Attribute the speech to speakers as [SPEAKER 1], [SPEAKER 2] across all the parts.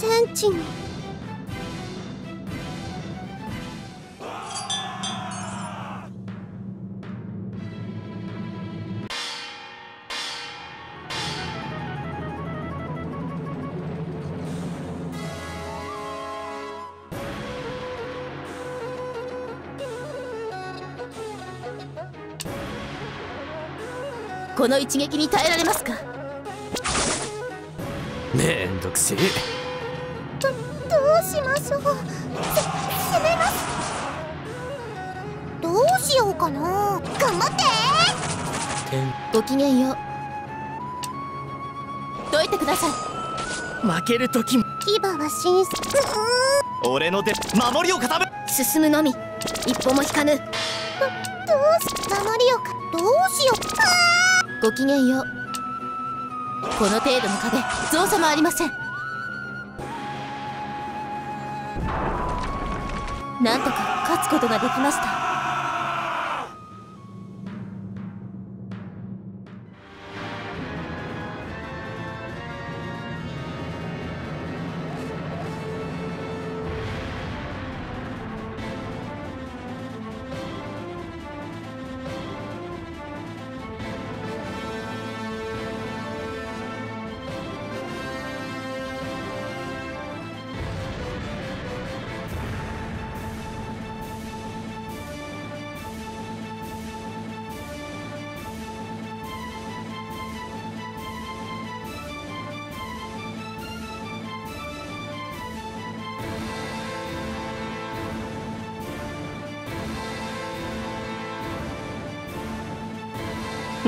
[SPEAKER 1] 戦地にこの一撃に耐えられますか？
[SPEAKER 2] めんどくせえ
[SPEAKER 1] しましょうせ攻めます。どうしようかな？頑張って！ごきげんよう。どいてください。
[SPEAKER 2] 負ける時も。
[SPEAKER 1] 牙は新鮮。
[SPEAKER 2] 俺の手守りを固め！
[SPEAKER 1] 進むのみ。一歩も引かぬ。どどうし守りをかどうしよう？あごきげんよう。この程度の壁造作もありませんなんとか勝つことができました。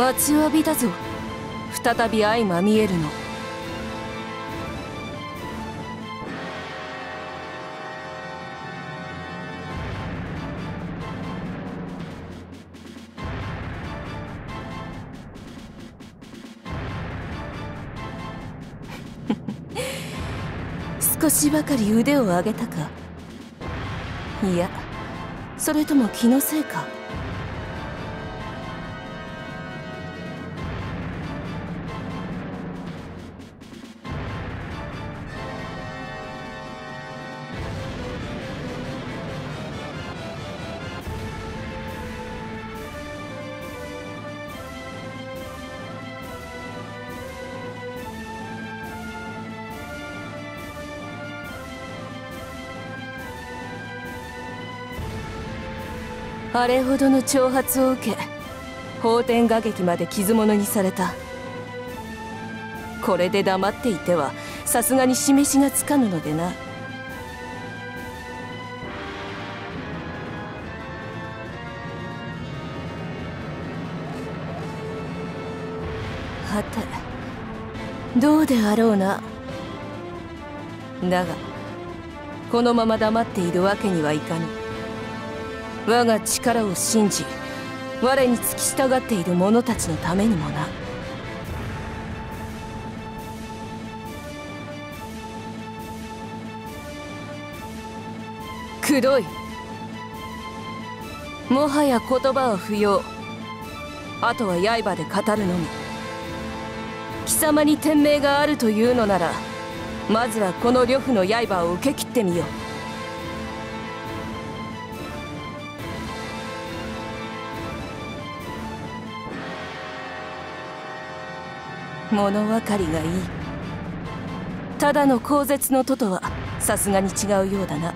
[SPEAKER 3] 待ちわびだぞ。再び相まみえるの。少しばかり腕を上げたか？いやそれとも気のせいか？あれほどの挑発を受け法天画劇まで傷物にされた。これで黙っていてはさすがに示しがつかぬのでな。はてどうであろうな。だがこのまま黙っているわけにはいかぬ。我が力を信じ我に付き従っている者たちのためにもな。くどい。もはや言葉は不要。あとは刃で語るのみ。貴様に天命があるというのならまずはこの呂布の刃を受け切ってみよう。物分かりがいい。ただの口舌の徒とはさすがに違うようだな。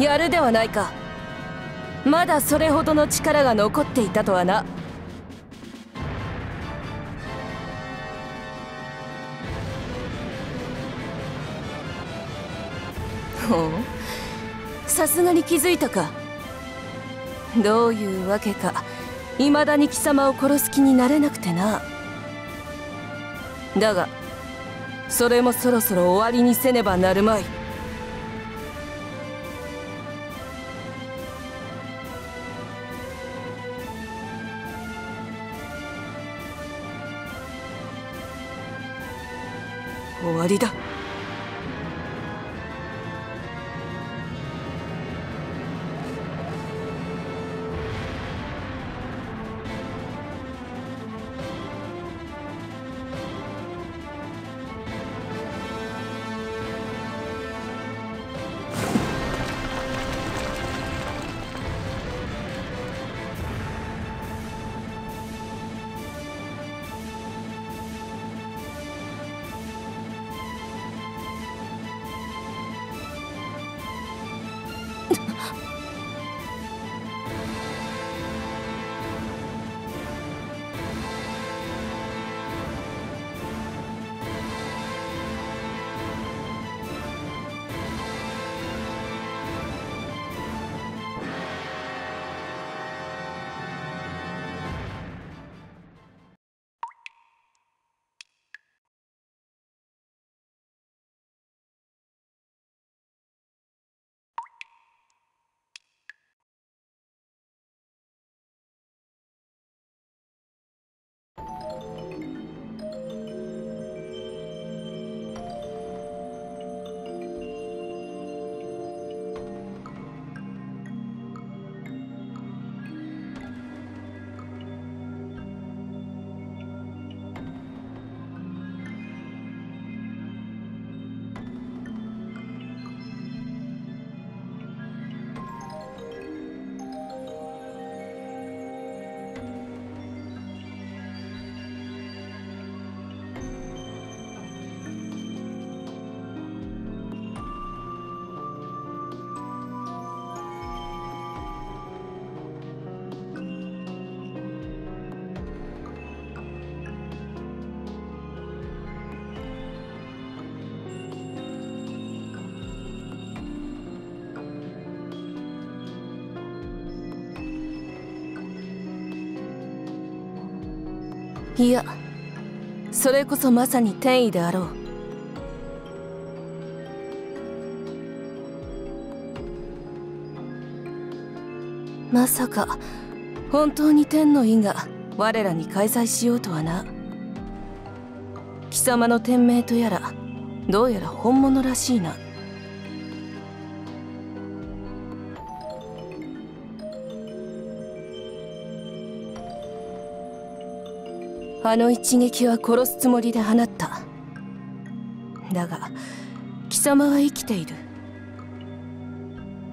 [SPEAKER 3] やるではないか。まだそれほどの力が残っていたとはな。ほう。さすがに気づいたか。どういうわけか。未だに貴様を殺す気になれなくてな。だがそれもそろそろ終わりにせねばなるまい。終わりだ。いやそれこそまさに天意であろう。まさか本当に天の意が我らに開催しようとはな。貴様の天命とやらどうやら本物らしいな。あの一撃は殺すつもりで放った。だが貴様は生きている。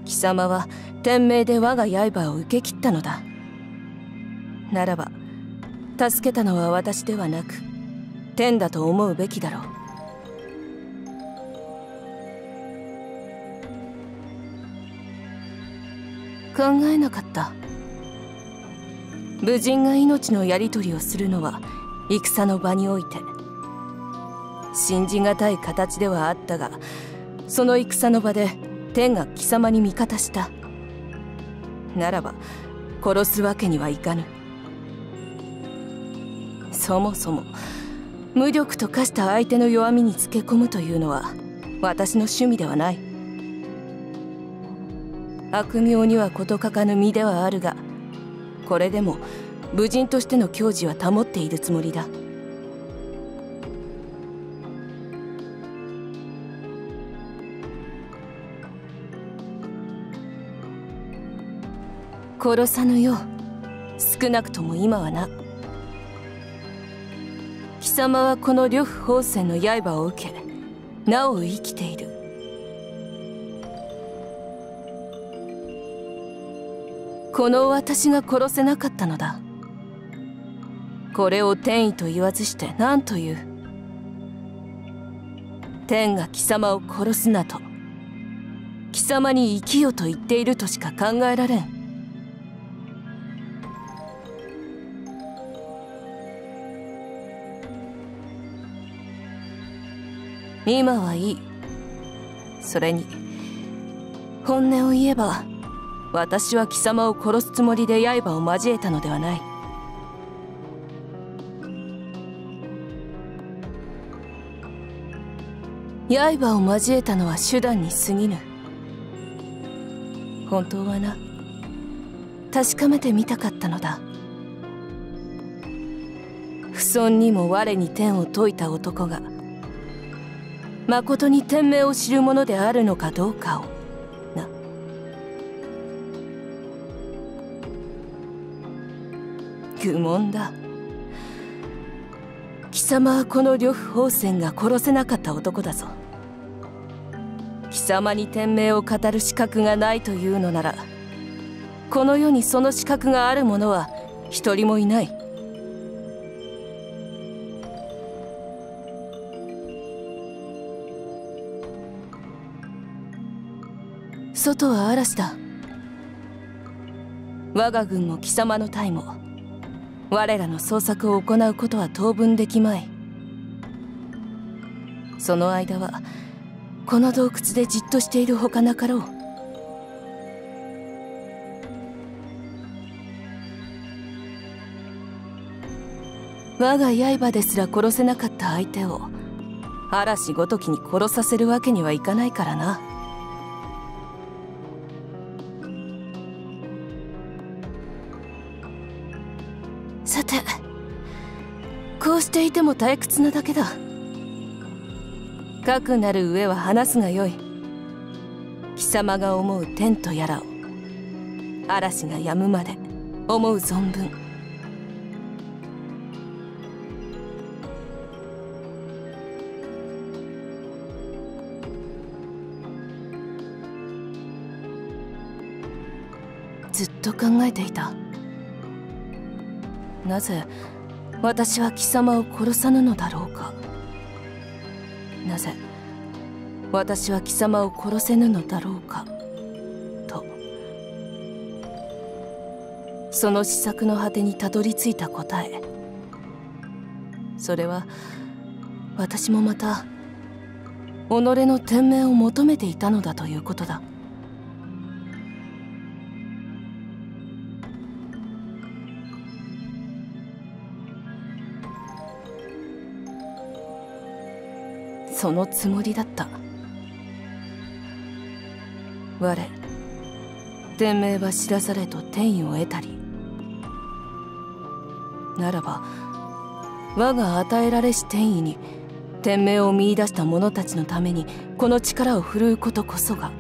[SPEAKER 3] 貴様は天命で我が刃を受け切ったのだ。ならば助けたのは私ではなく天だと思うべきだろう。考えなかった。武人が命のやり取りをするのは戦の場において。信じがたい形ではあったがその戦の場で天が貴様に味方した。ならば殺すわけにはいかぬ。そもそも無力と化した相手の弱みにつけ込むというのは私の趣味ではない。悪名には事欠かぬ身ではあるがこれでも武人としての矜持は保っているつもりだ。殺さぬよう少なくとも今はな。貴様はこの呂布宝泉の刃を受けなお生きている。この私が殺せなかったのだ。これを天意と言わずして何という？天が貴様を殺すなと。貴様に生きよと言っているとしか考えられん。今はいい。それに本音を言えば私は貴様を殺すつもりで刃を交えたのではない。刃を交えたのは手段に過ぎぬ。本当はな確かめてみたかったのだ。不尊にも我に天を説いた男が誠に天命を知るものであるのかどうかをな。愚問だ。様はこの呂布宝泉が殺せなかった男だぞ。貴様に天命を語る資格がないというのならこの世にその資格がある者は一人もいない。外は嵐だ。我が軍も貴様の隊も我らの捜索を行うことは当分できまいその間はこの洞窟でじっとしているほかなかろう我が刃ですら殺せなかった相手を嵐ごときに殺させるわけにはいかないからな。していても退屈なだけだ。かくなる上は話すがよい。貴様が思う天とやらを。嵐が止むまで。思う存分。ずっと考えていた。なぜ私は貴様を殺さぬのだろうか。なぜ私は貴様を殺せぬのだろうか。とその試作の果てにたどり着いた答え。それは私もまた己の天命を求めていたのだということだ。そのつもりだった。我天命は知らされと天意を得たり。ならば我が与えられし天意に天命を見いだした者たちのためにこの力を振るうことこそが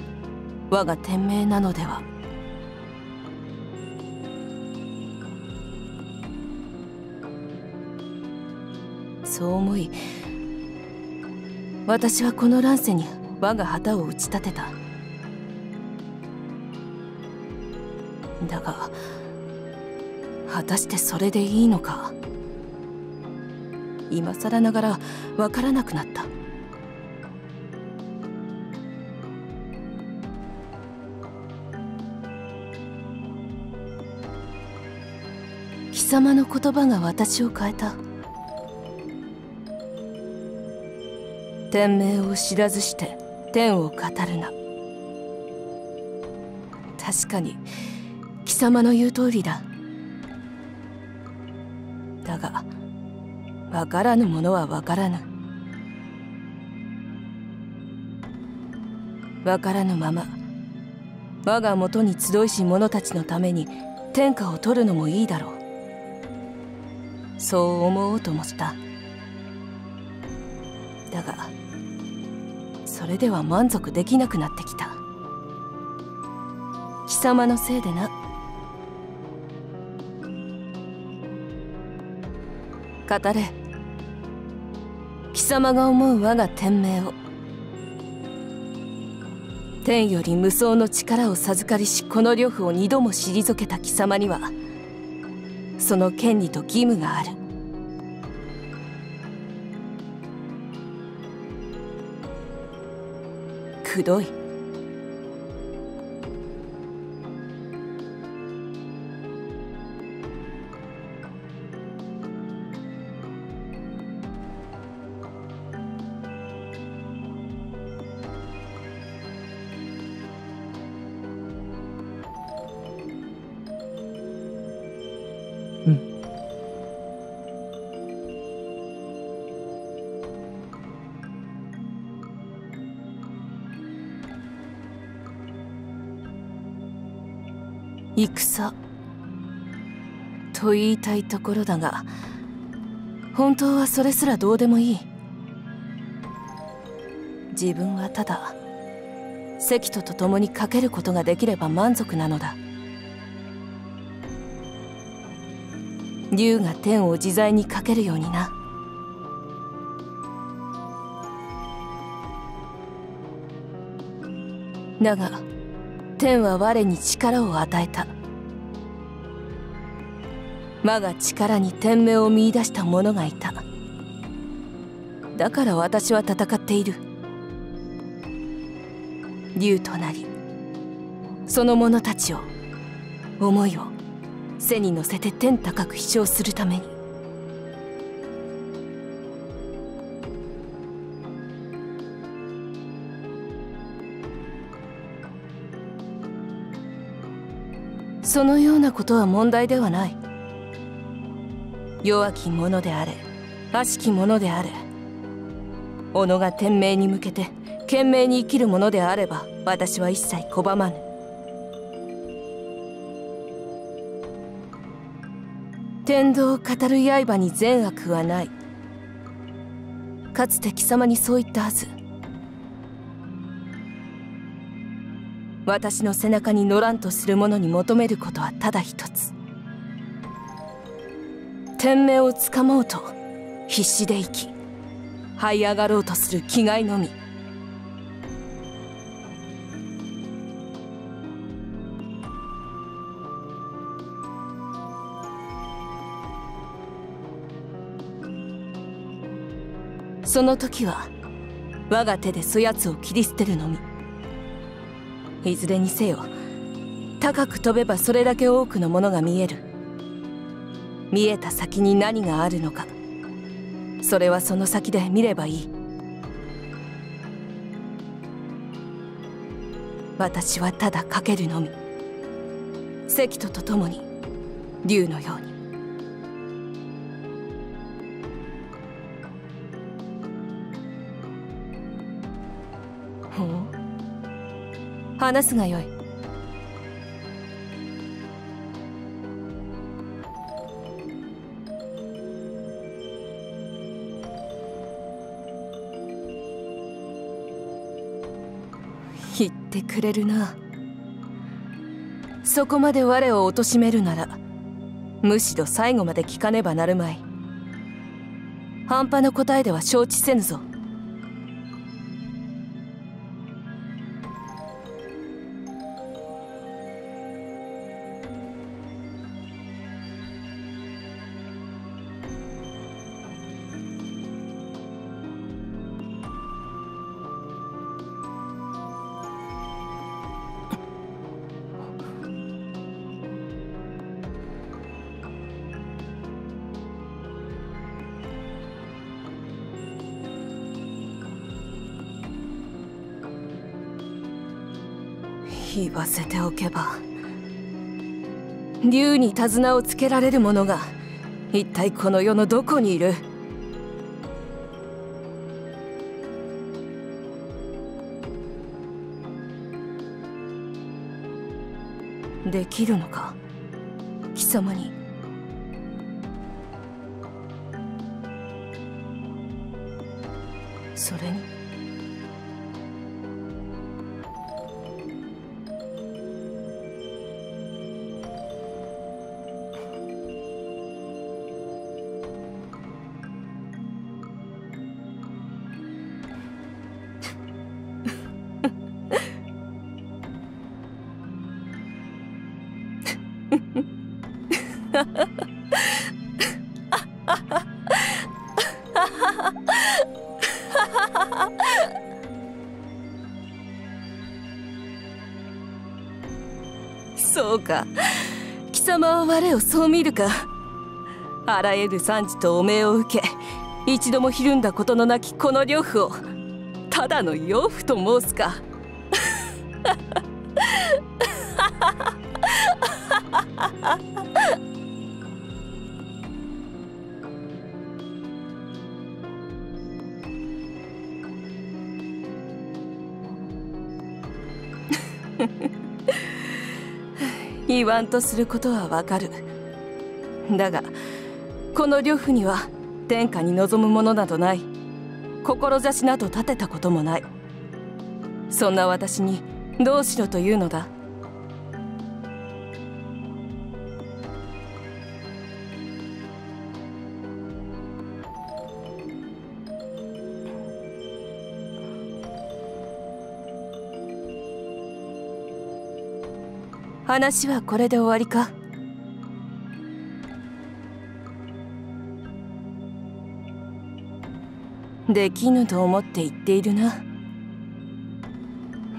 [SPEAKER 3] 我が天命なのでは。そう思い私はこの乱世に我が旗を打ち立てた。だが果たしてそれでいいのか。今更ながら分からなくなった。貴様の言葉が私を変えた。天命を知らずして天を語るな。確かに貴様の言う通りだ。だが分からぬものは分からぬ。分からぬまま我が元に集いし者たちのために天下を取るのもいいだろう。そう思おうともした。だがそれでは満足できなくなってきた。貴様のせいでな。語れ。貴様が思う我が天命を。天より無双の力を授かりしこの呂布を二度も退けた貴様にはその権利と義務がある。くどい戦。と言いたいところだが本当はそれすらどうでもいい。自分はただ関戸と共にかけることができれば満足なのだ。竜が天を自在にかけるようにな。だが天は我に力を与えた。我が力に天命を見いだした者がいた。だから私は戦っている。竜となりその者たちを思いを背に乗せて天高く飛翔するために。そのようなことは問題ではない。弱き者であれ悪しき者であれ己が天命に向けて懸命に生きる者であれば私は一切拒まぬ。天道を語る刃に善悪はない。かつて貴様にそう言ったはず。私の背中に乗らんとする者に求めることはただ一つ。天命をつかもうと必死で生き這い上がろうとする気概のみ。その時は我が手でそやつを切り捨てるのみ。いずれにせよ高く飛べばそれだけ多くのものが見える。見えた先に何があるのか。それはその先で見ればいい。私はただかけるのみ。関戸と共に竜のように。ほう。話すがよい。てくれるな。そこまで我を貶めるならむしろ最後まで聞かねばなるまい。半端な答えでは承知せぬぞ。言わせておけば竜に手綱をつけられる者が一体この世のどこにいる？できるのか？貴様にそうか。貴様は我をそう見るか。あらゆる産地と汚名を受け一度もひるんだことのなきこの呂布をただの養父と申すか。言わんとすることはわかる。だがこの呂布には天下に望むものなどない。志など立てたこともない。そんな私にどうしろというのだ。話はこれで終わりか？できぬと思って言っているな。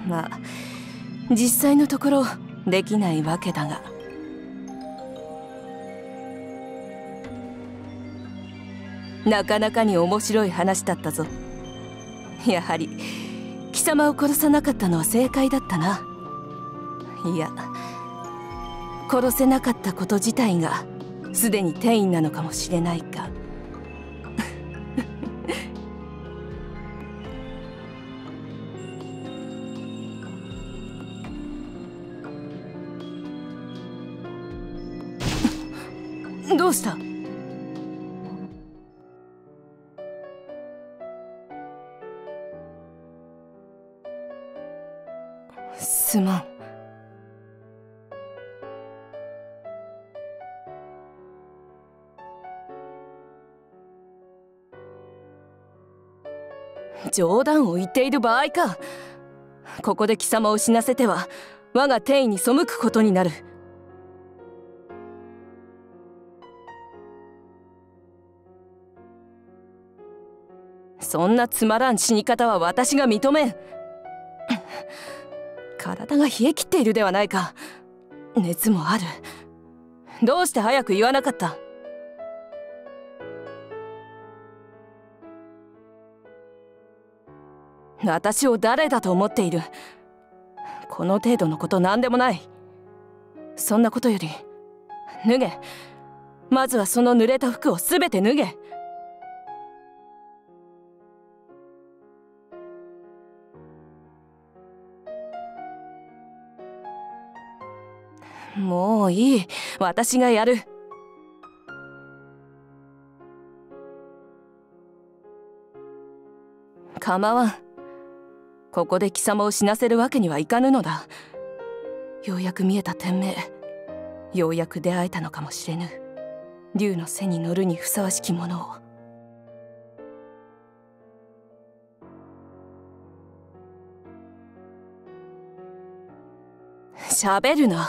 [SPEAKER 3] まあ実際のところできないわけだが。なかなかに面白い話だったぞ。やはり貴様を殺さなかったのは正解だったな。いや殺せなかったこと自体がすでに転移なのかもしれないか。どうした？すまん。冗談を言っている場合か。ここで貴様を死なせては我が天意に背くことになる。そんなつまらん死に方は私が認めん。体が冷え切っているではないか。熱もある。どうして早く言わなかった？私を誰だと思っている？この程度のこと何でもない。そんなことより脱げ。まずはその濡れた服を全て脱げ。もういい。私がやる。構わん。ここで貴様を死なせるわけにはいかぬのだ。ようやく見えた天命。ようやく出会えたのかもしれぬ。竜の背に乗るにふさわしきものを。喋るな。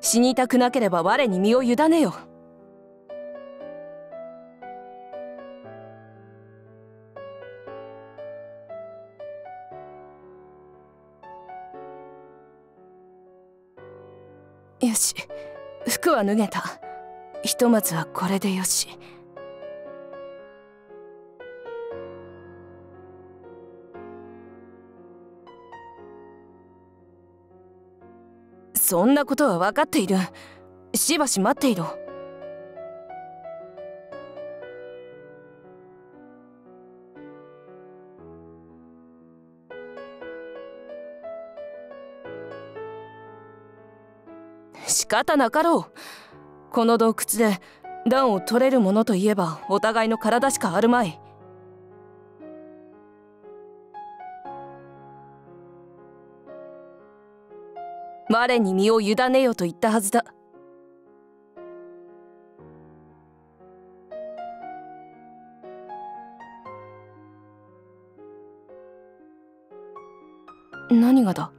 [SPEAKER 3] 死にたくなければ我に身を委ねよ。は脱げた。ひとまずはこれでよし。そんなことは分かっている。しばし待っていろ。方なかろう。この洞窟で暖を取れるものといえばお互いの体しかあるまい。我に身を委ねよと言ったはずだ。何がだ？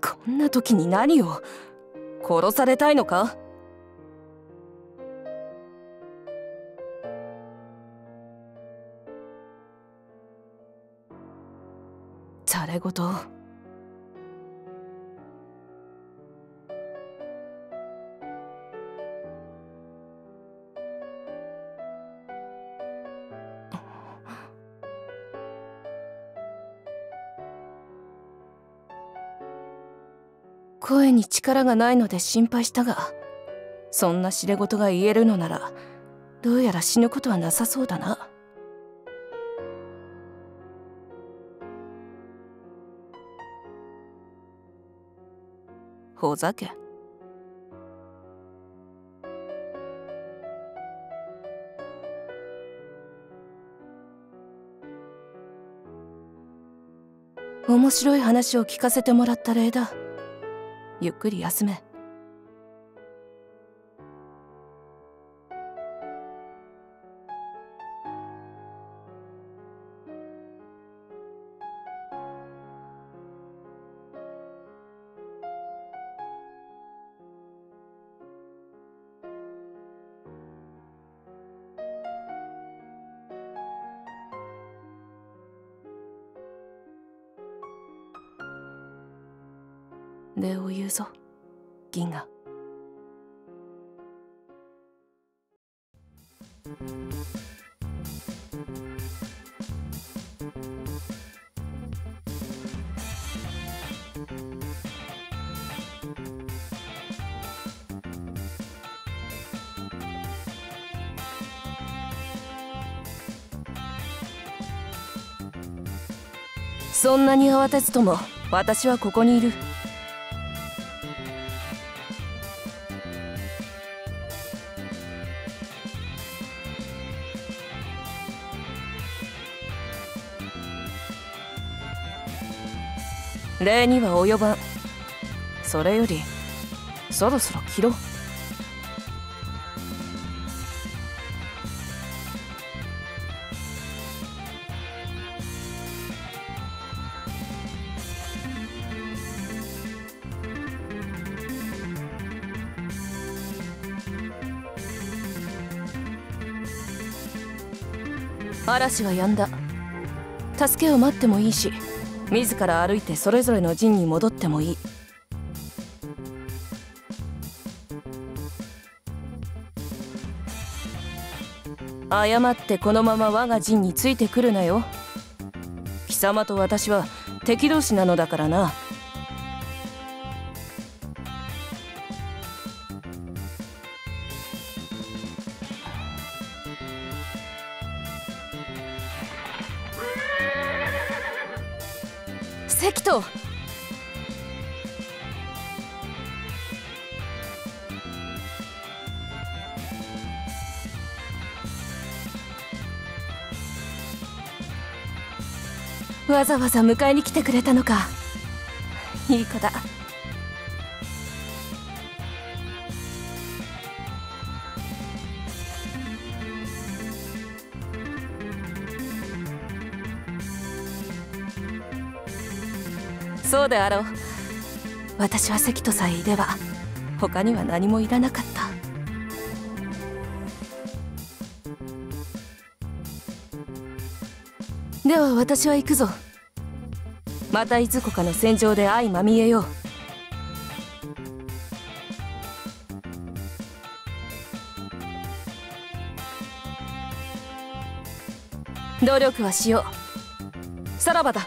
[SPEAKER 3] こんな時に何を？殺されたいのか？ざれ言。声に力がないので心配したがそんな知れ事が言えるのならどうやら死ぬことはなさそうだな。ほざけ。面白い話を聞かせてもらった礼だ。ゆっくり休めそんなに慌てずとも私はここにいる。礼には及ばん。それよりそろそろ切ろう。嵐は止んだ。助けを待ってもいいし自ら歩いてそれぞれの陣に戻ってもいい。誤ってこのまま我が陣についてくるなよ。貴様と私は敵同士なのだからな。わざわざ迎えに来てくれたのか。いい子だ。そうであろう。私は関とさえいれば他には何もいらなかった。では私は行くぞ。またいずこかの戦場で相まみえよう。努力はしよう。さらばだ。